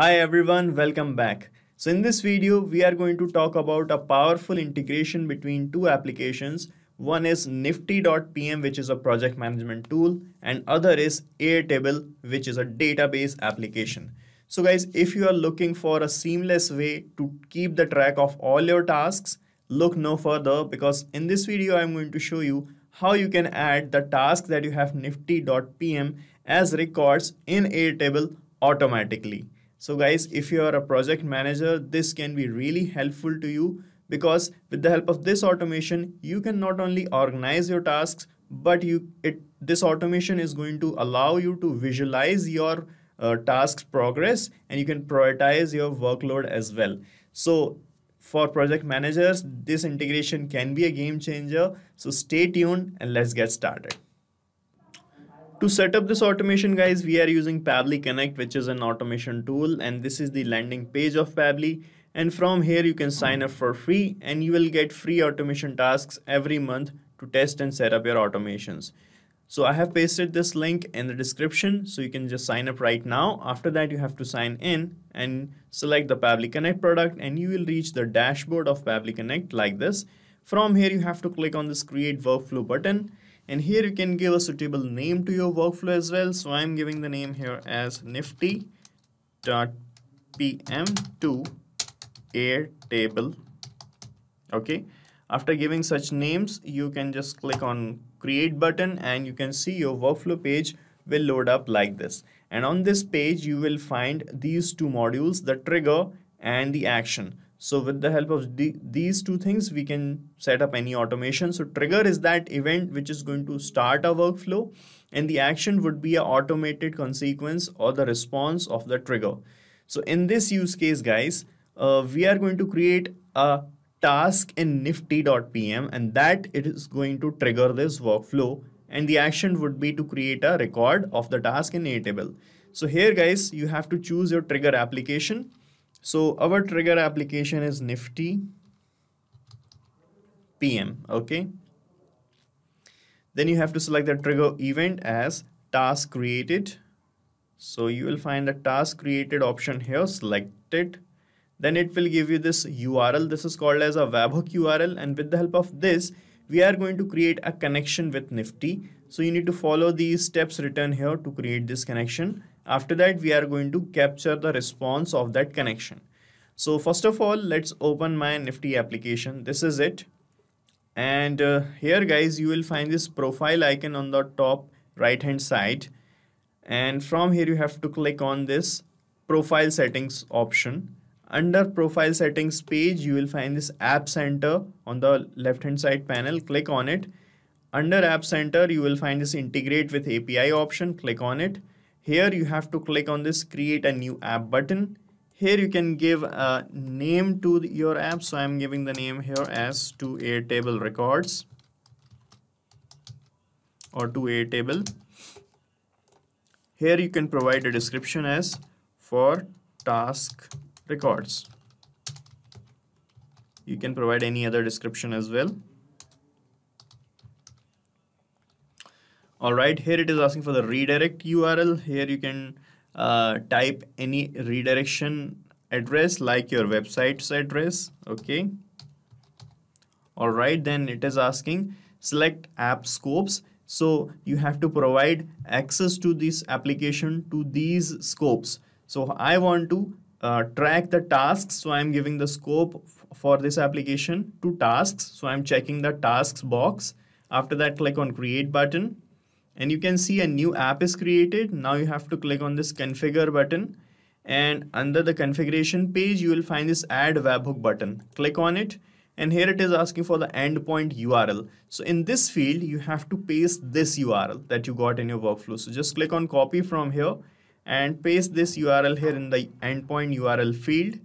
Hi everyone, welcome back. So in this video, we are going to talk about a powerful integration between two applications. One is Nifty.pm, which is a project management tool, and other is Airtable, which is a database application. So guys, if you are looking for a seamless way to keep the track of all your tasks, look no further because in this video, I'm going to show you how you can add the task that you have Nifty.pm as records in Airtable automatically. So guys, if you are a project manager, this can be really helpful to you because with the help of this automation, you can not only organize your tasks, but you it this automation is going to allow you to visualize your uh, tasks progress and you can prioritize your workload as well. So for project managers, this integration can be a game changer. So stay tuned and let's get started. To set up this automation guys, we are using Pabbly Connect which is an automation tool and this is the landing page of Pabbly and from here you can sign up for free and you will get free automation tasks every month to test and set up your automations. So I have pasted this link in the description so you can just sign up right now. After that you have to sign in and select the Pabbly Connect product and you will reach the dashboard of Pabbly Connect like this. From here you have to click on this create workflow button and here you can give a suitable name to your workflow as well. So I'm giving the name here as Nifty dot PM to airtable. Okay. After giving such names you can just click on create button and you can see your workflow page will load up like this. And on this page you will find these two modules the trigger and the action so with the help of the, these two things, we can set up any automation. So trigger is that event which is going to start a workflow and the action would be an automated consequence or the response of the trigger. So in this use case, guys, uh, we are going to create a task in nifty.pm and that it is going to trigger this workflow and the action would be to create a record of the task in Airtable. So here guys, you have to choose your trigger application so our trigger application is nifty PM, okay? Then you have to select the trigger event as task created. So you will find the task created option here, select it. Then it will give you this URL. This is called as a webhook URL. And with the help of this, we are going to create a connection with Nifty. So you need to follow these steps written here to create this connection. After that, we are going to capture the response of that connection. So first of all, let's open my Nifty application. This is it. And uh, here guys, you will find this profile icon on the top right hand side. And from here, you have to click on this profile settings option. Under profile settings page, you will find this app center on the left hand side panel. Click on it. Under app center, you will find this integrate with API option. Click on it here you have to click on this create a new app button. Here you can give a name to your app. So i'm giving the name here as to A Table records or to A Table". here you can provide a description as for task records. You can provide any other description as well all right here it is asking for the redirect url here you can uh, type any redirection address like your website's address okay? All right then it is asking select app scopes. So you have to provide access to this application to these scopes. So i want to uh, track the tasks. So i'm giving the scope for this application to tasks. So i'm checking the tasks box. After that click on create button and you can see a new app is created. Now you have to click on this configure button. And under the configuration page you will find this add webhook button. Click on it. And here it is asking for the endpoint URL so in this field you have to paste this URL that you got in your workflow. So just click on copy from here and paste this URL here in the endpoint URL field.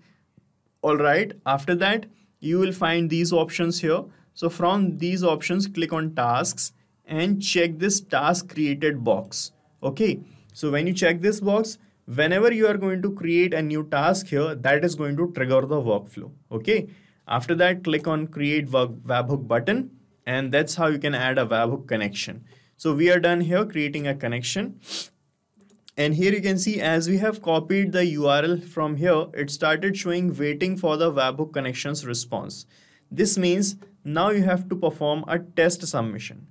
Alright after that you will find these options here. So from these options click on tasks and check this task created box. Okay? So when you check this box whenever you are going to create a new task here that is going to trigger the workflow. Okay? After that click on create webhook button and that's how you can add a webhook connection. So we are done here creating a connection. And here you can see as we have copied the URL from here it started showing waiting for the webhook connections response. This means now you have to perform a test submission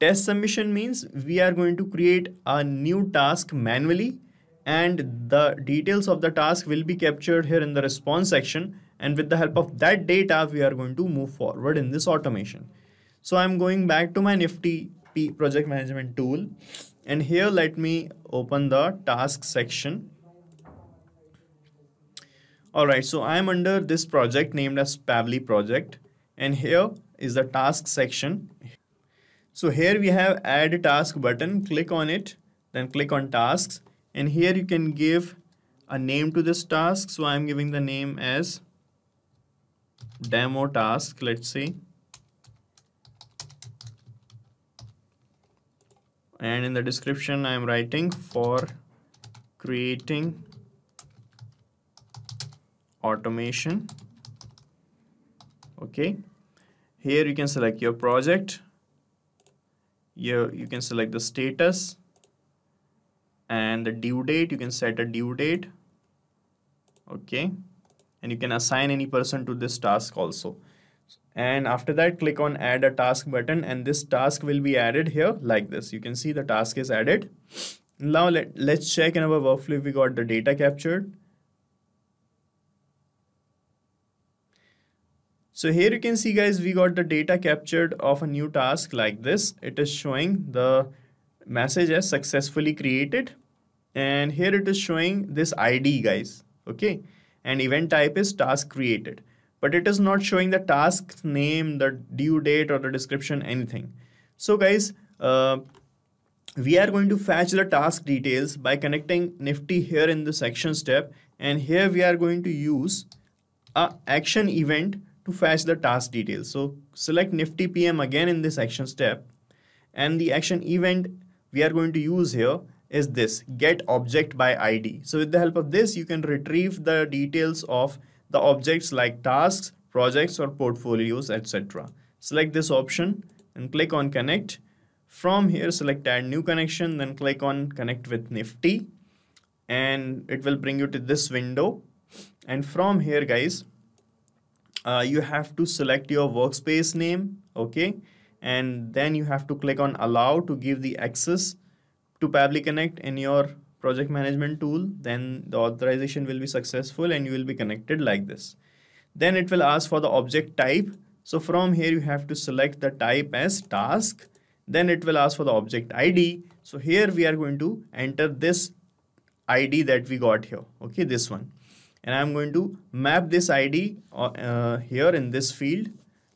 test submission means we are going to create a new task manually and the details of the task will be captured here in the response section. And with the help of that data we are going to move forward in this automation. So i'm going back to my nifty project management tool. And here let me open the task section. Alright so I am under this project named as Pabbly project. And here is the task section so here we have add task button click on it then click on tasks. And here you can give a name to this task. So I'm giving the name as demo task let's see. And in the description I am writing for creating automation. Okay. Here you can select your project here you can select the status and the due date. You can set a due date. Okay. And you can assign any person to this task also. And after that click on add a task button. And this task will be added here like this. You can see the task is added. Now let, let's check in our workflow if we got the data captured so here you can see guys we got the data captured of a new task like this. It is showing the message as successfully created. And here it is showing this id guys okay? And event type is task created. But it is not showing the task name, the due date or the description, anything. So guys, uh, we are going to fetch the task details by connecting Nifty here in the section step. And here we are going to use a action event to fetch the task details. So select Nifty PM again in this action step and the action event we are going to use here is this get object by ID. So with the help of this you can retrieve the details of the objects like tasks, projects or portfolios, etc. Select this option and click on connect. From here, select add new connection, then click on connect with Nifty and it will bring you to this window. And from here, guys, uh, you have to select your workspace name, okay? And then you have to click on allow to give the access to Pabbly Connect in your project management tool. Then the authorization will be successful and you will be connected like this. Then it will ask for the object type. So from here you have to select the type as task. Then it will ask for the object id so here we are going to enter this id that we got here okay? This one and i'm going to map this id uh, here in this field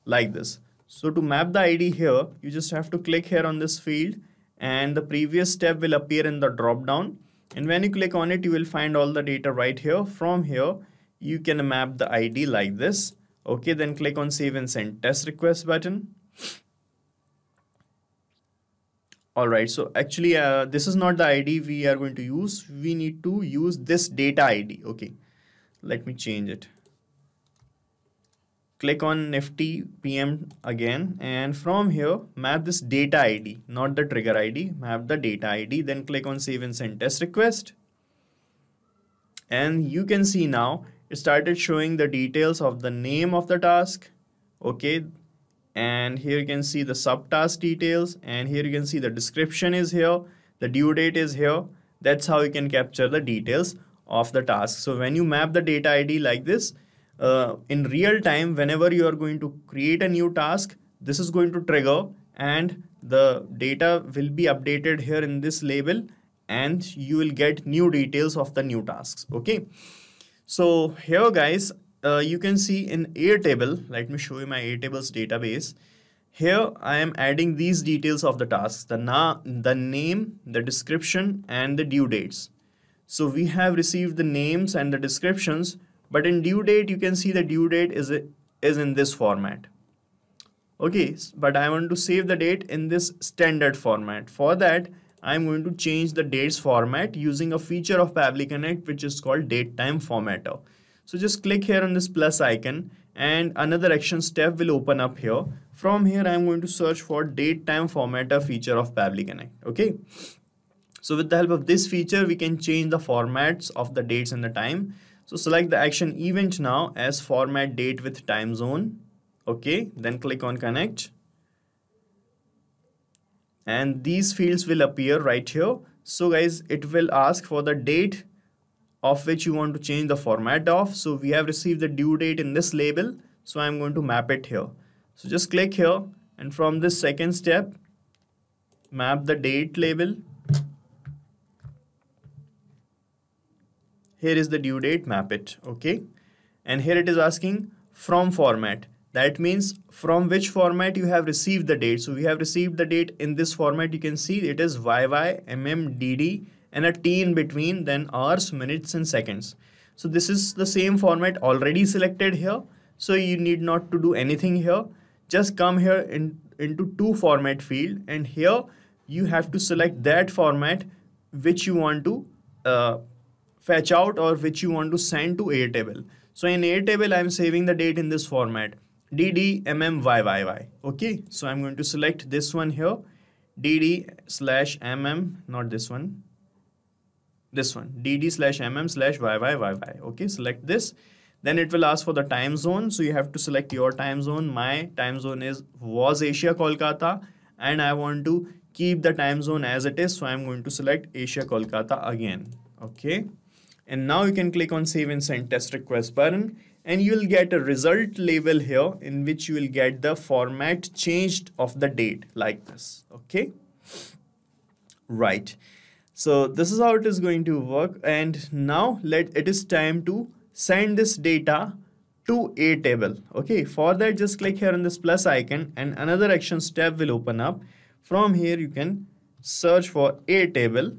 like this. So to map the id here you just have to click here on this field and the previous step will appear in the drop down. And when you click on it you will find all the data right here. From here you can map the id like this. Okay then click on save and send test request button. All right so actually uh, this is not the id we are going to use. We need to use this data id okay let me change it. Click on Nifty PM again and from here map this data ID not the trigger ID map the data ID then click on save and send test request. And you can see now it started showing the details of the name of the task okay? And here you can see the subtask details and here you can see the description is here the due date is here. That's how you can capture the details of the task. So when you map the data ID like this uh, in real time whenever you are going to create a new task this is going to trigger and the data will be updated here in this label and you will get new details of the new tasks okay? So here guys uh, you can see in Airtable let me show you my Airtables database. Here I am adding these details of the tasks the na the name the description and the due dates so we have received the names and the descriptions but in due date you can see the due date is is in this format. Okay but I want to save the date in this standard format. For that I'm going to change the dates format using a feature of Pabbly Connect which is called date time formatter. So just click here on this plus icon and another action step will open up here. From here I'm going to search for date time formatter feature of Pabbly Connect okay So with the help of this feature, we can change the formats of the dates and the time. So select the action event now as format date with time zone. Okay, then click on connect. And these fields will appear right here. So guys, it will ask for the date of which you want to change the format of. So we have received the due date in this label. So I'm going to map it here. So just click here and from this second step, map the date label here is the due date map it okay? And here it is asking from format. That means from which format you have received the date. So we have received the date in this format. You can see it is yy mm dd and a t in between then hours minutes and seconds. So this is the same format already selected here. So you need not to do anything here. Just come here in, into two format field and here you have to select that format which you want to uh, fetch out or which you want to send to Airtable. So in Airtable, I'm saving the date in this format, DDMMYYY. Okay, so I'm going to select this one here, DD slash MM, not this one, this one, DD slash MM slash YYYY. Okay, select this. Then it will ask for the time zone. So you have to select your time zone. My time zone is was Asia Kolkata and I want to keep the time zone as it is. So I'm going to select Asia Kolkata again. Okay and now you can click on save and send test request button and you will get a result label here in which you will get the format changed of the date like this okay? Right. So this is how it is going to work and now let it is time to send this data to Airtable. okay? For that just click here on this plus icon and another action step will open up. From here you can search for Airtable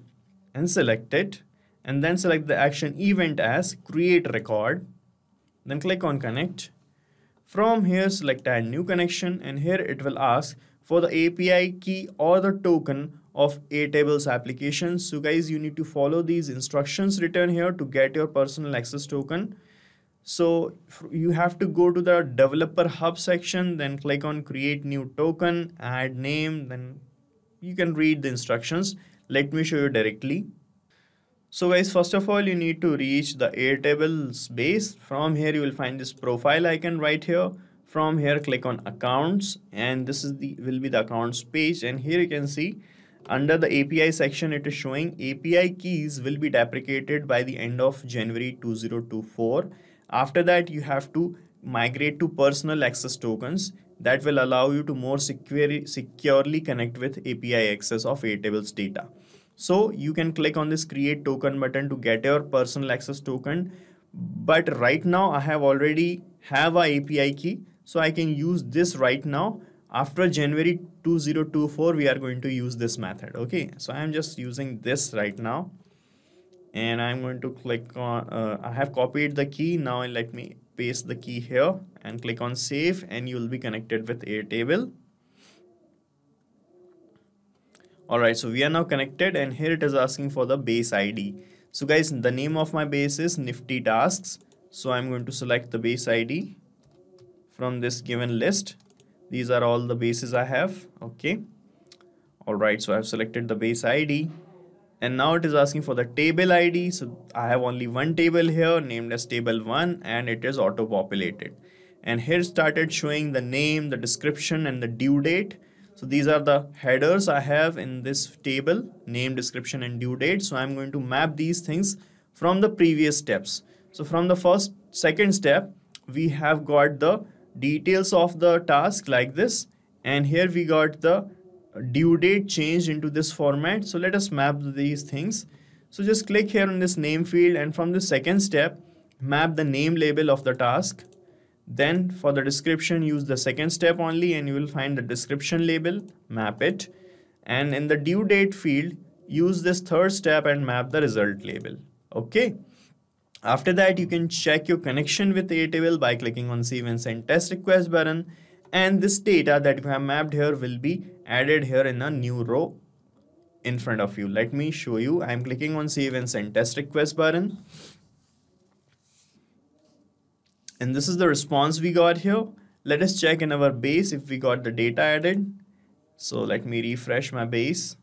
and select it and then select the action event as create record then click on connect. From here select add new connection and here it will ask for the API key or the token of Airtable's application. So guys you need to follow these instructions written here to get your personal access token. So you have to go to the developer hub section then click on create new token add name then you can read the instructions. Let me show you directly so guys, first of all, you need to reach the Airtable's base. From here, you will find this profile icon right here. From here, click on accounts and this is the will be the accounts page. And here you can see under the API section, it is showing API keys will be deprecated by the end of January 2024. After that, you have to migrate to personal access tokens that will allow you to more securely, securely connect with API access of Airtable's data. So you can click on this create token button to get your personal access token. But right now I have already have a API key. So I can use this right now. After January 2024, we are going to use this method. Okay, so I'm just using this right now. And I'm going to click on, uh, I have copied the key. Now let me paste the key here and click on save and you'll be connected with Airtable. Alright, so we are now connected and here it is asking for the base ID. So guys, the name of my base is Nifty Tasks. So I'm going to select the base ID from this given list. These are all the bases I have. Okay. Alright, so I've selected the base ID and now it is asking for the table ID. So I have only one table here named as table 1 and it is auto populated. And here started showing the name, the description and the due date so these are the headers I have in this table, name, description, and due date. So I'm going to map these things from the previous steps. So from the first, second step, we have got the details of the task like this. And here we got the due date changed into this format. So let us map these things. So just click here on this name field and from the second step, map the name label of the task then for the description, use the second step only and you will find the description label, map it. And in the due date field, use this third step and map the result label. Okay. After that, you can check your connection with Airtable by clicking on save and send test request button. And this data that you have mapped here will be added here in a new row in front of you. Let me show you. I'm clicking on save and send test request button and this is the response we got here. Let us check in our base if we got the data added. So let me refresh my base.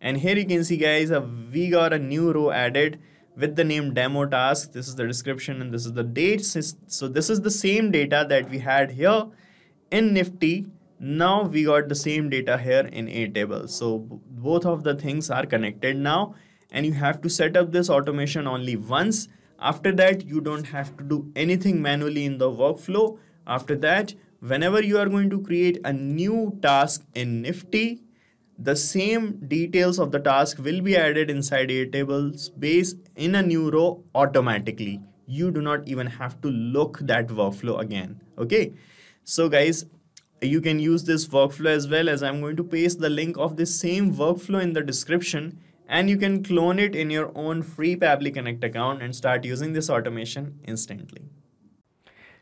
And here you can see guys uh, we got a new row added with the name demo task. This is the description and this is the date. so this is the same data that we had here in nifty. Now we got the same data here in Airtable. so both of the things are connected now. And you have to set up this automation only once after that you don't have to do anything manually in the workflow after that whenever you are going to create a new task in nifty the same details of the task will be added inside Airtable's base in a new row automatically. You do not even have to look that workflow again. Okay. So guys, you can use this workflow as well as I'm going to paste the link of this same workflow in the description and you can clone it in your own free Pabbly Connect account and start using this automation instantly.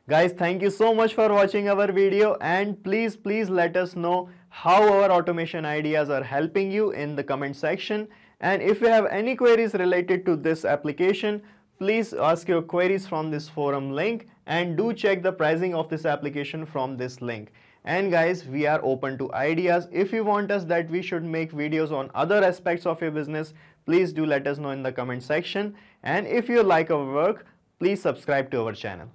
Guys, thank you so much for watching our video and please, please let us know how our automation ideas are helping you in the comment section. And if you have any queries related to this application, please ask your queries from this forum link and do check the pricing of this application from this link. And guys, we are open to ideas. If you want us that we should make videos on other aspects of your business, please do let us know in the comment section. And if you like our work, please subscribe to our channel.